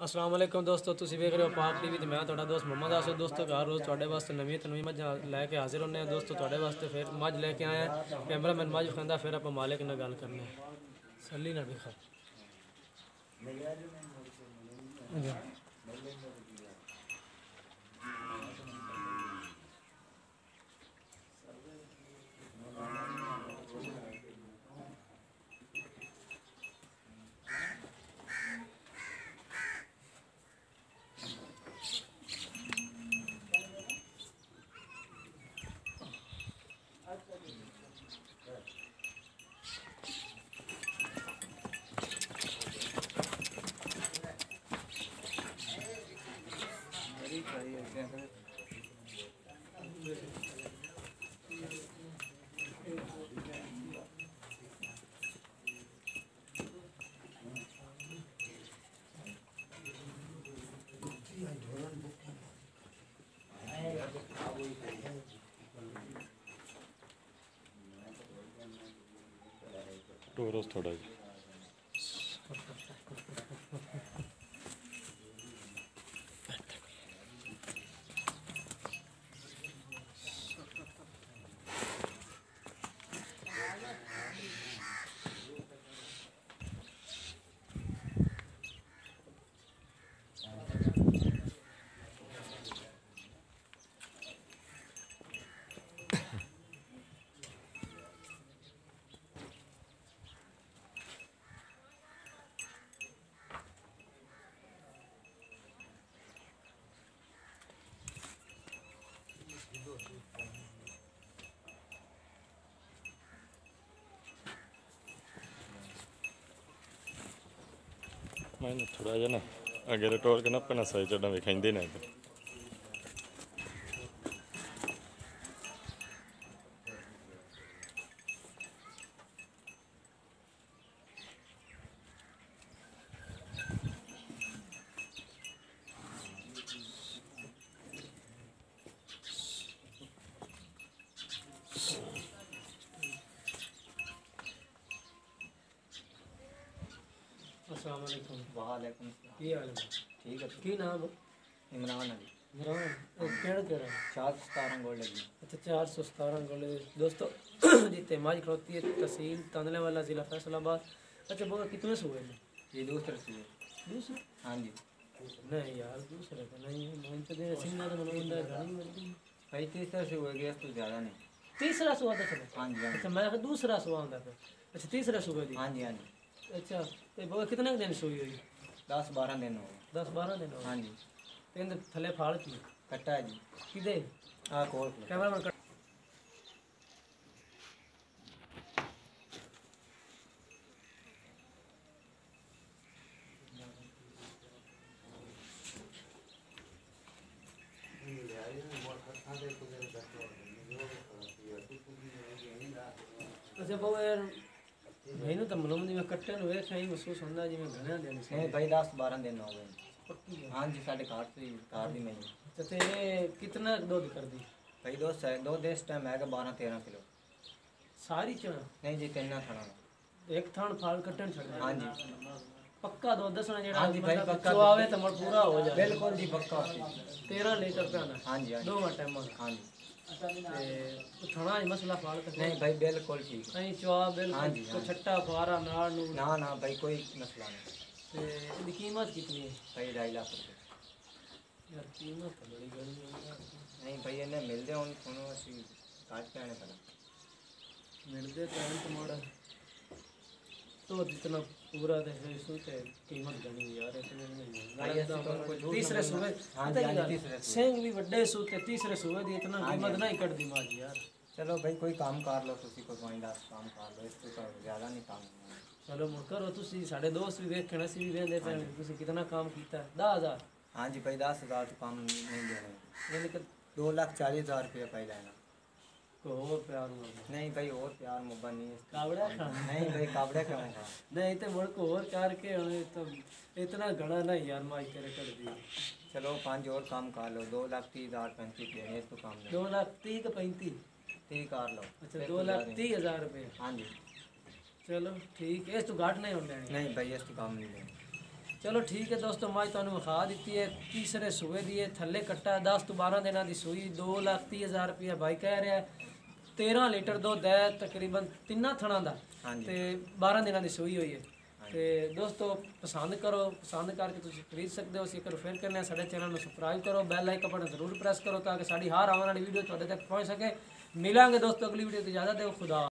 ਅਸਲਾਮ ਵਾਲੇਕੁਮ ਦੋਸਤੋ ਤੁਸੀਂ ਵੇਖ ਰਹੇ ਹੋ ਪਾਕ ਟੀਵੀ ਤੇ ਮੈਂ ਤੁਹਾਡਾ ਦੋਸਤ ਮੁਹੰਮਦ ਆਸਦ ਦੋਸਤੋ ਹਰ ਰੋਜ਼ ਤੁਹਾਡੇ ਵਾਸਤੇ ਨਵੀਂ ਤੋਂ ਨਵੀਂ ਮੱਝਾਂ ਲੈ ਕੇ ਹਾਜ਼ਰ ਹੁੰਦੇ ਆ ਦੋਸਤੋ ਤੁਹਾਡੇ ਵਾਸਤੇ ਫਿਰ ਮੱਝ ਲੈ ਕੇ ਆਏ ਆ ਕੈਮਰਾਮੈਨ ਮੱਝ ਖਾਂਦਾ ਫਿਰ ਆਪਾਂ ਮਾਲਕ ਨਾਲ ਗੱਲ ਕਰਨੀ ਹੈ ਸੱਲੀ ਨਾ ਵੇਖੋ ਟੋਰਸ ਥੋੜਾ ਜਿਹਾ। ਮੈਂ ਥੋੜਾ ਜਿਹਾ ਨਾ। ਅੱਗੇ ਤੋਂ ਟੋਰ ਕੇ ਨਾ ਆਪਣਾ ਸਾਈਜ਼ ਚੜਨਾ ਵੇਖਾਂਦੇ ਨੇ। ठीक है तो की नाम इमरान अली। इमरान हाँ। केड़ा चार सौ सतारह गोल्ड लगी अच्छा चार सौ सतारह गोल्ड दोस्तों जी तेमाज है तहसील तंदले वाला ज़िला फैसलाबाद। अच्छा बहुत कितने सूबे में ये दूसरे सूबे दूसरे हाँ जी। नहीं यार दूसरे का नहीं है। मान तो दे सिंधा तो मनोंदा गाड़ी भाई तीसरा सूबा गया तो ज़्यादा नहीं। तीसरा सूबा तो चलो हाँ जी अच्छा मैं दूसरा सूबा आंदा पे अच्छा तीसरा सूबा जी। हाँ जी हाँ जी। अच्छा तो कितने दिन सोई हुई दस बारह दिन हो गए। दस बारह दिन हो हाँ जी। तो तीन थले फाल की कट्टा है जी। किधे? हाँ कोल कैमरा मैन अच्छा बहुत ਮੈਨੂੰ ਤਾਂ ਮਨੋਂ ਜਿਵੇਂ ਕੱਟੇ ਨੂੰ ਵੇਖਿਆ ਹੀ ਮਹਿਸੂਸ ਹੁੰਦਾ ਜਿਵੇਂ ਘਣਿਆਂ ਦੇ ਨਹੀਂ नहीं भाई दस बारह दिन हो गए ਪੱਕੀ ਹੈ हाँ जी साढ़े कार से कार दी नहीं ਅੱਛਾ ਤੇ ਇਹ ਕਿੰਨਾ ਕੁ ਦੁੱਧ ਕਰਦੀ भाई दो से दो देश टाइम है बारह तेरह किलो ਸਾਰੀ ਚਣਾ नहीं जी तीन खाना ਇੱਕ ਥਾਣ ਫਾਲ ਕੱਟਣ ਛੱਡ हाँ जी ਪੱਕਾ ਦੁੱਧ ਦੱਸਣਾ ਜਿਹੜਾ ਹਾਂਜੀ ਭਾਈ, ਬੰਦਾ ਪੱਕਾ ਚੁਆਵੇ ਤਾਂ ਮੜ ਪੂਰਾ ਹੋ ਜਾਏ बिल्कुल जी पक्का 13 ਲੀਟਰ ਪੈਣਾ हाँ जी हाँ जी ਦੋਵਾਂ ਟਾਈਮਾਂ ਦਾ। हाँ जी ਤੇ ਥਣਾ ਹੀ ਮਸਲਾ ਫਾਲ ਕਰ नहीं भाई बिल्कुल ठीक ਨਹੀਂ ਚੁਆ ਬਿਲਕੁਲ ਹਾਂਜੀ, ਕੋਈ ਹਾਂਜੀ। ਛੱਟਾ ਫਾਰਾ ਨਾਲ ਨੂੰ ना ना भाई कोई मसला नहीं ਤੇ ਇਹਦੀ ਕੀਮਤ ਕਿੰਨੀ ਹੈ भाई ढाई लाख रुपये ਯਾਰ ਕੀਮਤ ਤਾਂ ਬੜੀ ਗਣੀ ਹੈ ਨਹੀਂ ਭਾਈ ਇਹਨੇ ਮਿਲਦੇ ਹੁਣ ਤੁਹਾਨੂੰ ਅਸੀਂ ਕੱਟ ਕੇ ਆਣੇ ਪਹਿਲਾਂ ਮਿਲਦੇ ਤਾਂ ਅੰਤ ਮੋੜ तो जितना पूरा देश શું છે કિંમત ઘણી યાર એટલે तीसरे सूबे सेंग भी बड़े सूत के तीसरे सूबे दी इतना हाँ कीमत हाँ नहीं कर दिमाग यार। चलो भाई कोई काम कर लो किसी को कोई दास काम कर लो इससे तो ज़्यादा नहीं काम चलो करो तुसी साढ़े दोस्त भी देख खणसी भी दे पे हाँ तुसी कितना काम कीता 10000 हाँ जी भाई 10000 तो काम नहीं दे रहे दो लाख चालीस हज़ार रुपया पाई लेना ਹਜ਼ਾਰ ਰੁਪਏ ਪਾਈ ਲੈਣਾ ਕੋ ਹੋਰ ਪਿਆਰ ਨਾਲ ਨਹੀਂ ਭਾਈ ਹੋਰ ਪਿਆਰ ਮੁਹੱਬਤ ਨਹੀਂ ਇਸ ਕਾਵੜਾ ਖਾਣਾ ਨਹੀਂ ਭਾਈ ਕਾਬੜੇ ਕਰਾਂਗਾ ਨਹੀਂ ਤੇ ਮੁੜ ਕੋ ਹੋਰ ਕਰਕੇ ਹੁਣ ਇਹ ਤਾਂ ਇਤਨਾ ਗਣਾ ਨਹੀਂ ਯਾਰ ਮਾਈ ਤੇਰੇ ਕਰਦੀ ਚਲੋ ਪੰਜ ਹੋਰ ਕੰਮ ਕਰ ਲਓ 2 ਲੱਖ 30 ਹਜ਼ਾਰ 35 ਦੇਣੇ ਇਸ ਤੋਂ ਕੰਮ ਨਹੀਂ 2 ਲੱਖ 30 ਕਿ 35 30 ਕਰ ਲਓ ਅੱਛਾ ਫਿਰ 2 ਕੋਈ ਲੱਖ ਜ਼ਿਆਦਾ 30 ਹਜ਼ਾਰ ਰੁਪਏ ਹਾਂਜੀ ਚਲੋ ਠੀਕ ਹੈ ਇਸ ਤੋਂ ਘੱਟ ਨਹੀਂ ਚਲੋ ਠੀਕ ਹੈ ਦੋਸਤੋ ਮੱਝ ਤੁਹਾਨੂੰ ਵਿਖਾ ਦਿੱਤੀ ਹੈ ਤੀਸਰੇ ਸੂਏ ਦੀ ਹੈ ਥੱਲੇ ਕੱਟਾ 10 ਤੋਂ 12 ਦਿਨਾਂ ਦੀ ਸੂਈ 2 ਲੱਖ ਤੀਹ ਹਜ਼ਾਰ ਰੁਪਏ ਬਾਈ ਕਹਿ ਰਿਹਾ ਹੈ। 13 ਲੀਟਰ ਦੁੱਧ ਹੈ ਤਕਰੀਬਨ ਤਿੰਨਾਂ ਥਣਾਂ ਦਾ। ਤੇ 12 ਦਿਨਾਂ ਦੀ ਸੂਈ ਹੋਈ ਹੈ। ਤੇ ਦੋਸਤੋ ਪਸੰਦ ਕਰੋ ਪਸੰਦ ਕਰਕੇ ਤੁਸੀਂ ਖਰੀਦ ਸਕਦੇ ਹੋ। ਅਸੀਂ ਇੱਕ ਵਾਰ ਫਿਰ ਕਰਨੇ ਸਾਡੇ ਚੈਨਲ ਨੂੰ ਸਬਸਕ੍ਰਾਈਬ ਕਰੋ ਬੈਲ ਆਈਕਨ ਬਟਨ ਜ਼ਰੂਰ ਪ੍ਰੈਸ ਕਰੋ ਤਾਂ ਕਿ ਸਾਡੀ ਹਰ ਆਉਣ ਵਾਲੀ ਵੀਡੀਓ ਤੁਹਾਡੇ ਤੱਕ ਪਹੁੰਚ ਸਕੇ। ਮਿਲਾਂਗੇ ਦੋਸਤੋ ਅਗਲੀ ਵੀਡੀਓ ਤੇ ਇਜਾਜ਼ਤ ਦਿਓ ਖੁਦਾ